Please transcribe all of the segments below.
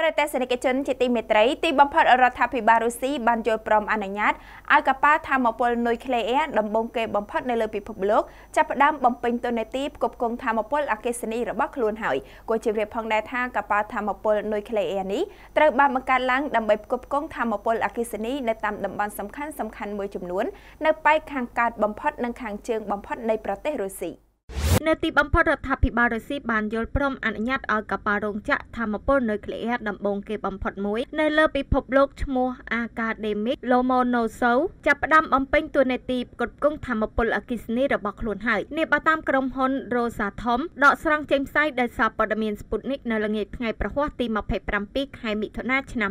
ត្រូវតែសេនិកជនជាទីមេត្រីទីបំផុតរដ្ឋាភិបាលរុស្ស៊ីបានយល់ព្រមអនុញ្ញាតឲ្យកប៉ាល់ធម្មពលនុយក្លេអ៊ែរដំបូងគេបំផុតនៅលើពិភពលោកចាប់ផ្ដើមបំពេញតួនាទីផ្គប់ផ្គង់ធម្មពលអគ្គិសនីរបស់ខ្លួនហើយគួរជម្រាបផងដែរថាកប៉ាល់ធម្មពលនុយក្លេអ៊ែរនេះត្រូវបានបង្កើតឡើងដើម្បីផ្គប់ផ្គង់ធម្មពលអគ្គិសនីនៅតាមតំបន់សំខាន់សំខាន់មួយចំនួននៅប៉ែកខាងកើតបំផុតនិងខាងជើងបំផុតនៃប្រទេសរុស្ស៊ី នៅទីបំផុតរដ្ឋាភិបាលរុស្ស៊ីបានយល់ព្រមអនុញ្ញាតឲ្យកប៉ាល់រោងចក្រធម្មពលនុយក្លេអ៊ែរដំបូងគេបំផុតមួយ នៅលើពិភពលោកឈ្មោះ Academic Lomonosov ចាប់ផ្ដើមបំពេញតួនាទីផ្គត់ផ្គង់ធម្មពលអគ្គិសនីរបស់ខ្លួនហើយនេះបើតាមក្រុមហ៊ុន Rosatom ដកស្រង់ចេញផ្សាយដោយសារព័ត៌មាន Sputnik នៅល្ងាចថ្ងៃប្រហ័សទី27ខែមិថុនាឆ្នាំ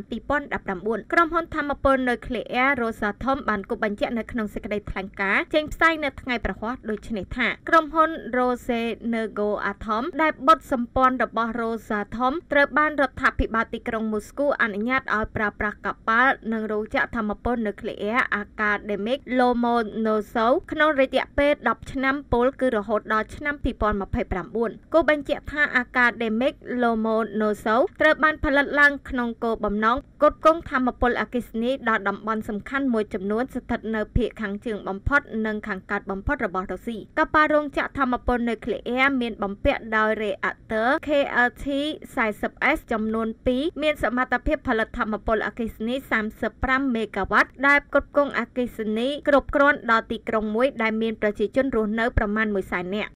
2019ក្រុមហ៊ុនធម្មពលនុយក្លេអ៊ែរ Rosatom បានគប់បញ្ជាក់នៅក្នុងសេចក្តីថ្លែងការណ៍ចេញផ្សាយនៅថ្ងៃប្រហ័សដូចនេះថាក្រុមហ៊ុន Ros Rosenergo Atom ដែលបុតសម្ព័ន្ធរបស់ Rosatom ត្រូវបានរដ្ឋាភិបាលទីក្រុងមូស្គូអនុញ្ញាតឲ្យប្រើប្រាស់កប៉ាល់និងរោងចក្រធម្មពលនុយក្លេអ៊ែរ Academic Lomonosov ក្នុងរយៈពេល10ឆ្នាំពលគឺរហូតដល់ឆ្នាំ2029គូបញ្ជាក់ថា Academic Lomonosov ត្រូវបានផលិតឡើងក្នុងគោលបំណងផ្គត់ផ្គង់ធម្មពលអគ្គិសនីដល់តំបន់សំខាន់មួយចំនួនស្ថិតនៅភាគខាងជើងបំផុតនិងខាងកើតបំផុតរបស់រុស្ស៊ីកប៉ាល់រោងចក្រធម្មពលនុយក្លេអ៊ែរមានបំពាក់ដោយ reactor KLT 40S ចំនួន2មានសមត្ថភាពផលិតធម្មពលអគ្គិសនី35មេហ្គាវ៉ាត់ដែលផ្គត់ផ្គង់អគ្គិសនីគ្រប់គ្រាន់ដល់ទីក្រុងមួយដែលមានប្រជាជនរស់នៅប្រមាណ1សែននាក់